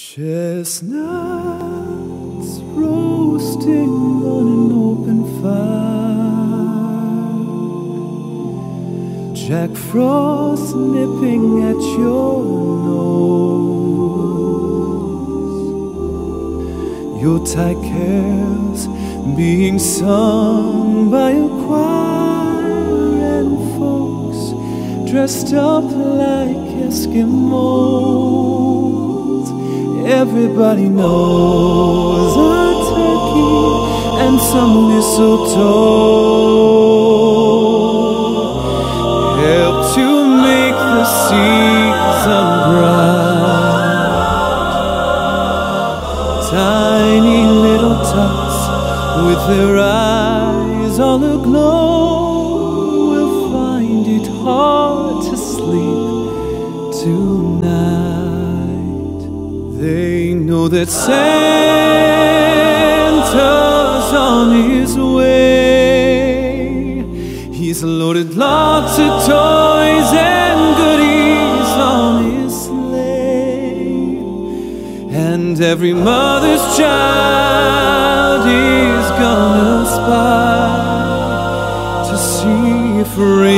Chestnuts roasting on an open fire. Jack Frost nipping at your nose. Yuletide carols being sung by a choir and folks dressed up like Eskimos. Everybody knows a turkey and some mistletoe help to make the season bright. Tiny little tots with their eyes all aglow will find it hard that Santa's on his way. He's loaded lots of toys and goodies on his sleigh. And every mother's child is gonna spy to see if reindeer